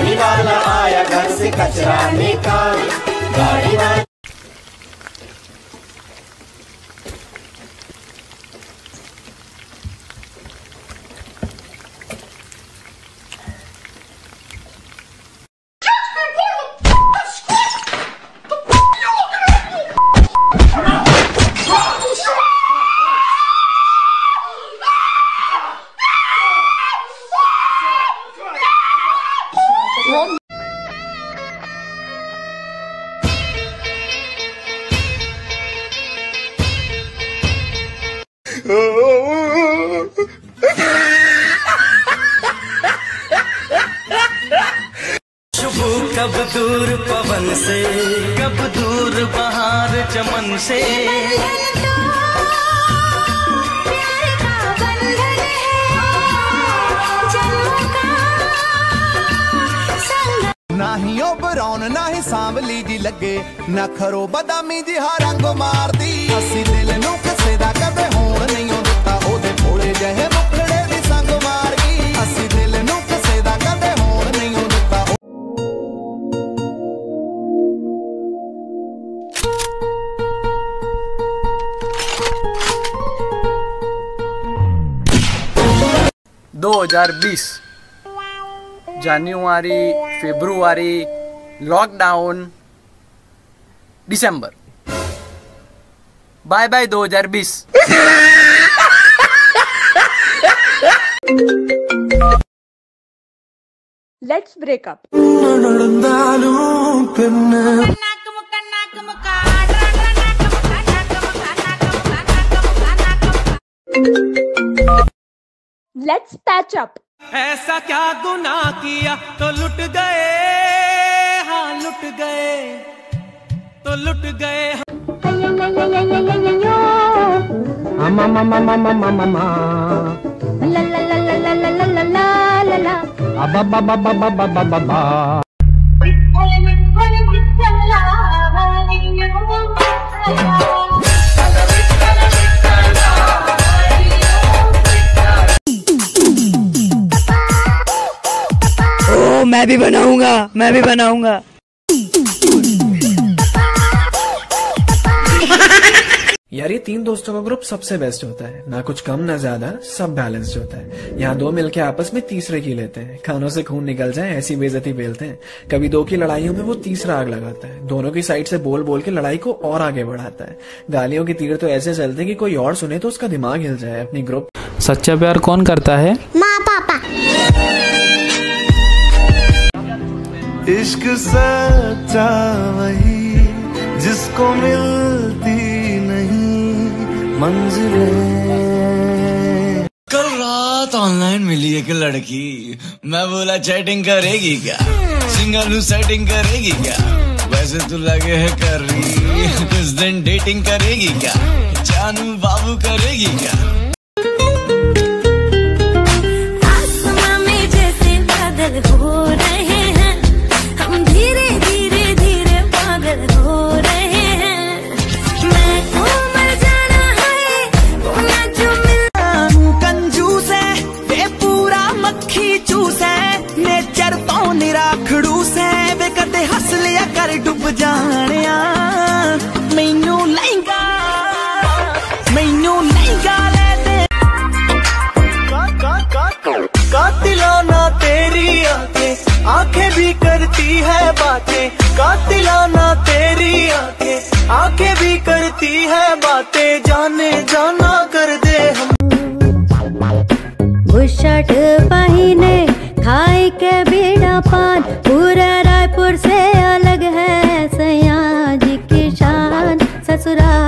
गाड़ी वाला आया घर से कचरा निकाल। गाड़ी वाला शुभ कब दूर पवन से, कब दूर बाहर चमन से? ना ही ना ही सांवली जी लगे। ना खरो बदामी जी हारंग मारती। असी दिल नु कसे दा कदे हो 2020 January February lockdown December bye bye 2020 let's breakup. Let's patch up. ऐसा क्या गुना किया तो लुट गए हाँ लुट गए तो लुट गए मैं भी बनाऊँगा मैं भी बनाऊँगा। यार ये तीन दोस्तों का ग्रुप सबसे बेस्ट होता है। ना कुछ कम ना ज़्यादा सब बैलेंस्ड होता है। यहाँ दो मिलके आपस में तीसरे की लेते हैं। खानों से खून निकल जाए ऐसी बेजती बेलते हैं। कभी दो की लड़ाइयों में वो तीसरा आग लगाता है। दोनों की साइड से बोल बोल के लड़ाई को और आगे बढ़ाता है। गालियों की तीर तो ऐसे चलते हैं कि कोई और सुने तो उसका दिमाग हिल जाए अपनी ग्रुप सच्चा प्यार कौन करता है? इश्क सच्चा वही, जिसको मिलती नहीं मंजिलें। कल रात ऑनलाइन मिली एक लड़की। मैं बोला चैटिंग करेगी क्या? सिंगल सेटिंग करेगी क्या? वैसे तो लगे है कर रही। किस दिन डेटिंग करेगी क्या? जानू बाबू करेगी क्या? भी करती है बातें, कातिलाना तेरी आँखें आँखें भी करती है बातें, जाने जाना कर दे हम। बुशर्ट पहिने खाई के बीड़ा पान, पूरा रायपुर से अलग है सैया जी की शान, ससुराल